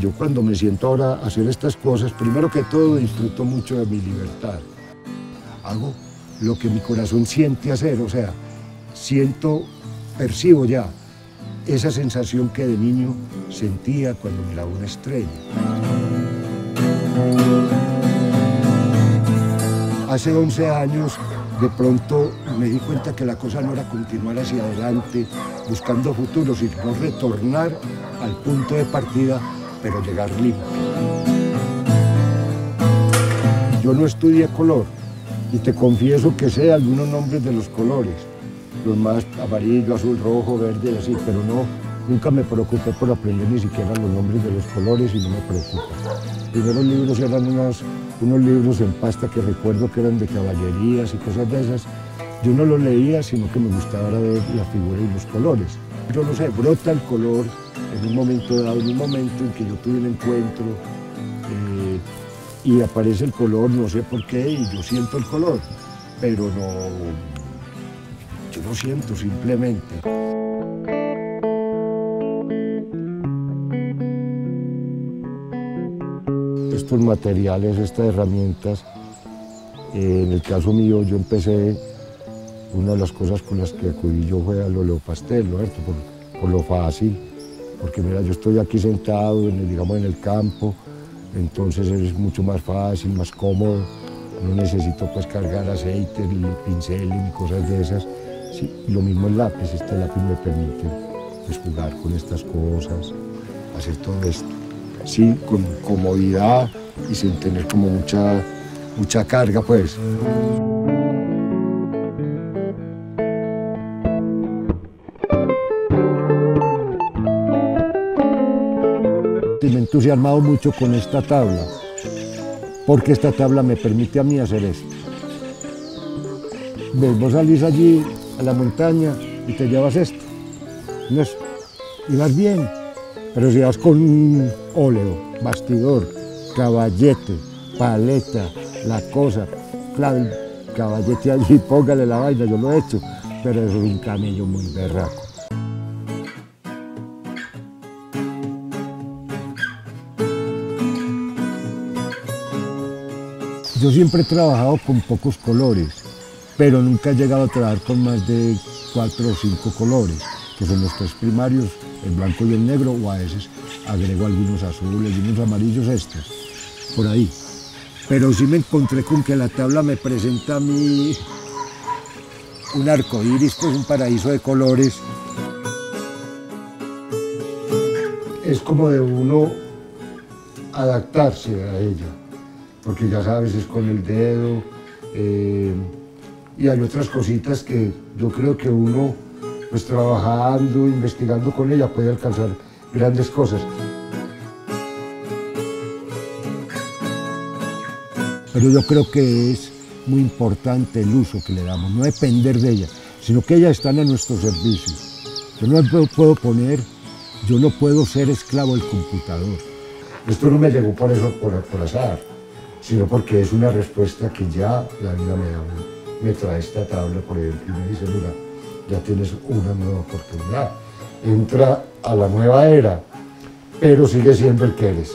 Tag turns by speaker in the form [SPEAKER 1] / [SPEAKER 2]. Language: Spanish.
[SPEAKER 1] Yo cuando me siento ahora a hacer estas cosas, primero que todo disfruto mucho de mi libertad. Hago lo que mi corazón siente hacer, o sea, siento, percibo ya esa sensación que de niño sentía cuando miraba una estrella. Hace 11 años de pronto me di cuenta que la cosa no era continuar hacia adelante buscando futuro, sino retornar al punto de partida pero llegar limpio. Yo no estudié color y te confieso que sé algunos nombres de los colores, los más amarillo, azul, rojo, verde, así, pero no, nunca me preocupé por aprender ni siquiera los nombres de los colores y no me preocupa. Primeros libros eran unos, unos libros en pasta que recuerdo que eran de caballerías y cosas de esas. Yo no los leía, sino que me gustaba ver la figura y los colores. Yo no sé, brota el color en un momento dado, en un momento en que yo tuve un encuentro eh, y aparece el color, no sé por qué, y yo siento el color, pero no, yo no siento simplemente. Estos materiales, estas herramientas, en el caso mío yo empecé, una de las cosas con las que acudí yo fue al oleopastel, ¿no? por, por lo fácil, porque mira, yo estoy aquí sentado, en el, digamos, en el campo, entonces es mucho más fácil, más cómodo, no necesito pues cargar aceite, ni pincel, ni cosas de esas. Lo mismo el lápiz, este lápiz me permite pues, jugar con estas cosas, hacer todo esto. Sí, con comodidad y sin tener como mucha, mucha carga pues. me he entusiasmado mucho con esta tabla, porque esta tabla me permite a mí hacer esto. Vos salís allí a la montaña y te llevas esto, ¿no y vas bien, pero si vas con óleo, bastidor, caballete, paleta, la cosa, claro, caballete allí, póngale la vaina, yo lo he hecho, pero es un camello muy berraco. Yo siempre he trabajado con pocos colores, pero nunca he llegado a trabajar con más de cuatro o cinco colores, que son los tres primarios, el blanco y el negro, o a veces agrego algunos azules y unos amarillos estos, por ahí. Pero sí me encontré con que la tabla me presenta a mí un arco iris, pues un paraíso de colores. Es como de uno adaptarse a ella porque ya sabes, es con el dedo. Eh, y hay otras cositas que yo creo que uno, pues trabajando, investigando con ella, puede alcanzar grandes cosas. Pero yo creo que es muy importante el uso que le damos, no depender de ella, sino que ellas están a nuestro servicio. Yo no puedo poner, yo no puedo ser esclavo del computador. Esto no me llegó por eso, por, por azar sino porque es una respuesta que ya la vida me, da, me trae esta tabla, por ejemplo, y me dice, mira, ya tienes una nueva oportunidad, entra a la nueva era, pero sigue siendo el que eres.